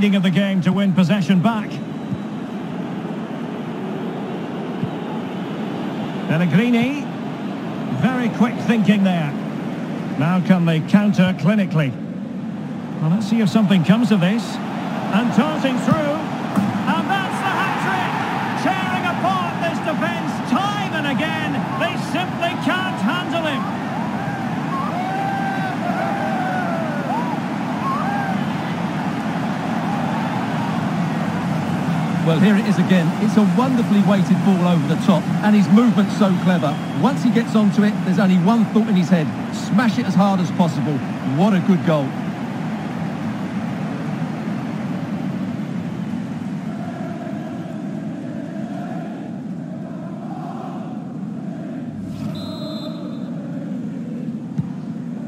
Of the game to win possession back. Pellegrini. Very quick thinking there. Now can they counter clinically? Well, let's see if something comes of this. And darting through. Here it is again. It's a wonderfully weighted ball over the top, and his movement's so clever. Once he gets onto it, there's only one thought in his head. Smash it as hard as possible. What a good goal.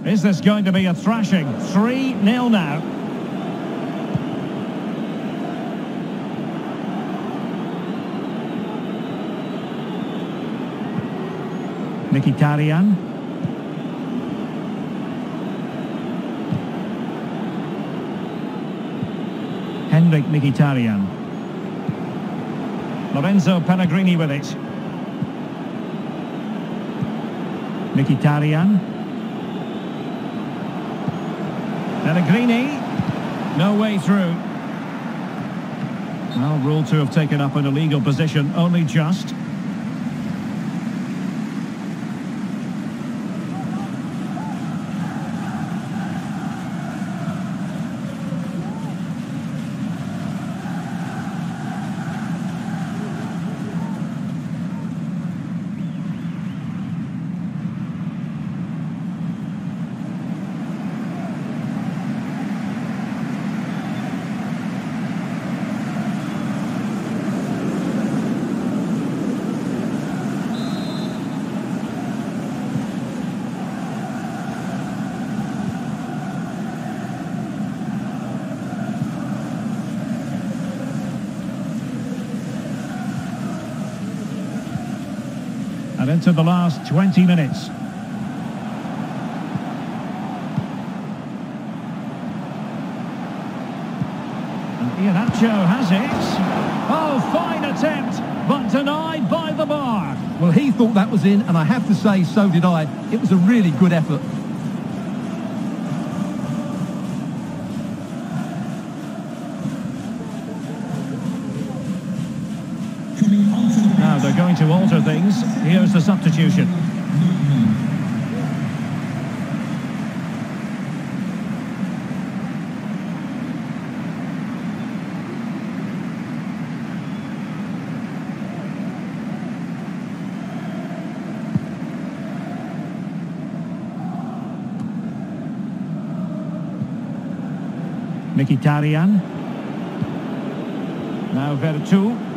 Is this going to be a thrashing? 3-0 now. Mkhitaryan. Henrikh Mkhitaryan. Lorenzo Pellegrini with it. Mkhitaryan. Pellegrini. No way through. Well, ruled to have taken up an illegal position, only just. Into the last 20 minutes. And Iheanacho has it. Oh, fine attempt, but denied by the bar. Well, he thought that was in, and I have to say, so did I. It was a really good effort. They're going to alter things. Here's the substitution. Mkhitaryan. Now Veretout.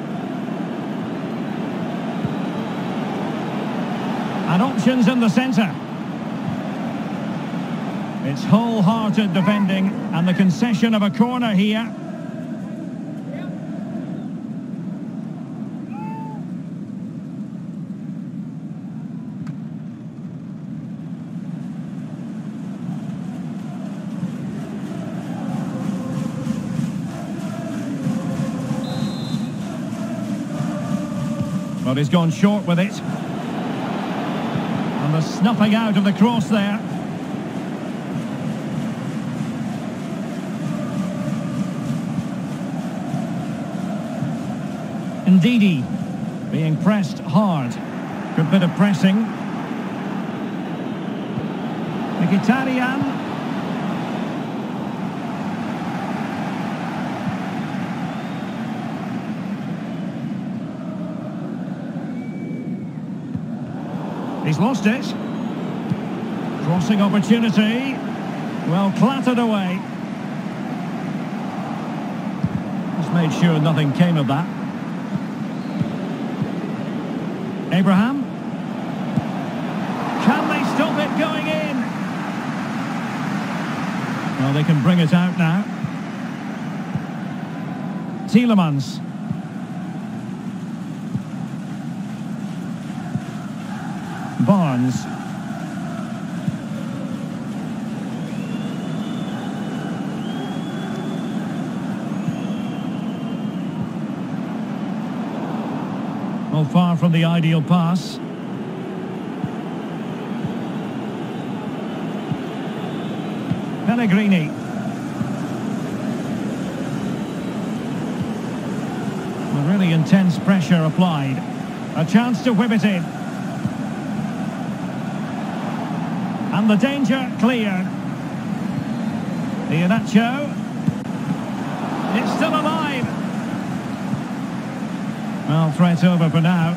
And options in the centre. It's wholehearted defending and the concession of a corner here. But he's gone short with it. The snuffing out of the cross there. Ndidi being pressed hard. Good bit of pressing. Mkhitaryan. He's lost it. Crossing opportunity. Well, clattered away. Just made sure nothing came of that. Abraham. Can they stop it going in? Well, they can bring it out now. Tielemans. Barnes. Well, far from the ideal pass. Pellegrini. Well, really intense pressure applied. A chance to whip it in. And the danger cleared. Iheanacho. It's still alive. Well, threat over for now.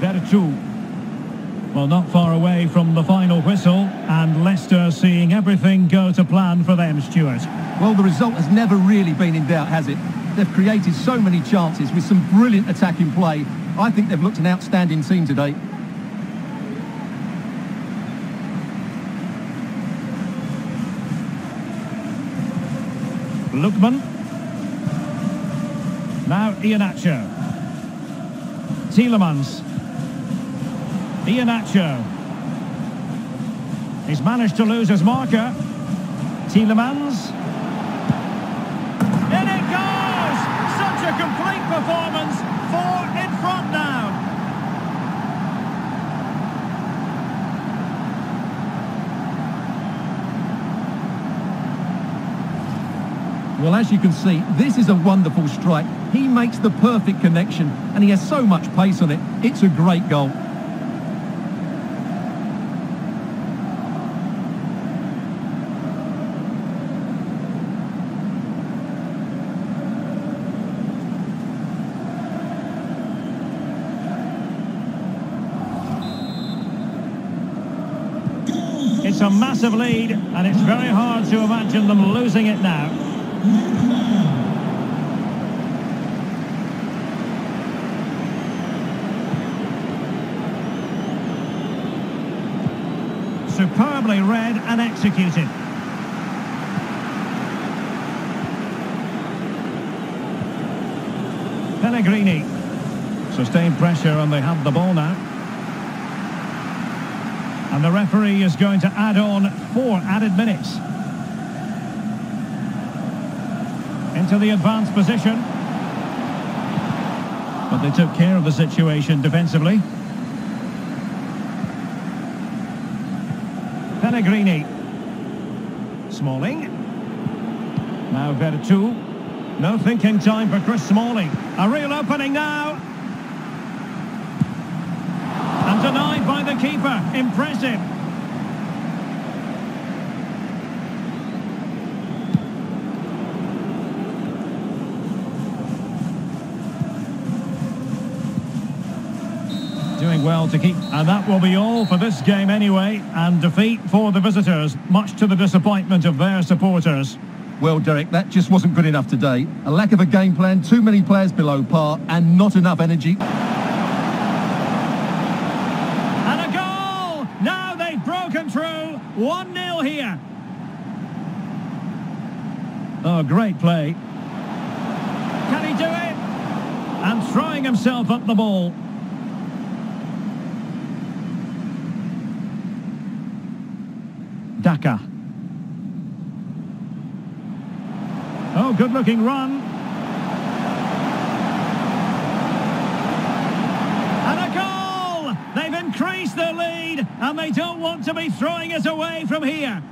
Veretout. Well, not far away from the final whistle, and Leicester seeing everything go to plan for them, Stuart. Well, the result has never really been in doubt, has it? They've created so many chances with some brilliant attacking play. I think they've looked an outstanding team today. Lookman. Now Iheanacho. Tielemans. Iheanacho. He's managed to lose his marker. Tielemans. In it goes! Such a complete performance. Four in front now. Well, as you can see, this is a wonderful strike. He makes the perfect connection, and he has so much pace on it. It's a great goal. It's a massive lead, and it's very hard to imagine them losing it now. Superbly read and executed. Pellegrini. Sustained pressure and they have the ball now. And the referee is going to add on four added minutes. Into the advanced position. But they took care of the situation defensively. Pellegrini. Smalling. Now Veretout. No thinking time for Chris Smalling. A real opening now. And denied by the keeper. Impressive. Well to keep. And that will be all for this game anyway. And defeat for the visitors, much to the disappointment of their supporters. Well, Derek, that just wasn't good enough today. A lack of a game plan, too many players below par, and not enough energy. And a goal! Now they've broken through. 1-0 here. Oh, great play. Can he do it? And throwing himself up the ball. Daka. Oh, good-looking run. And a goal! They've increased their lead, and they don't want to be throwing it away from here.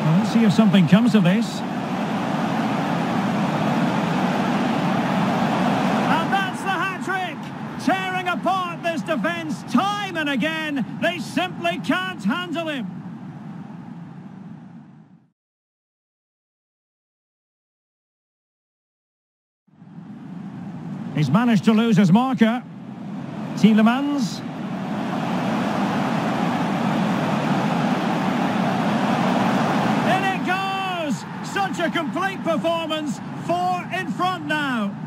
Well, let's see if something comes of this. And that's the hat-trick! Tearing apart this defence time and again. They simply can't handle him. He's managed to lose his marker. Tielemans. In it goes! Such a complete performance. Four in front now.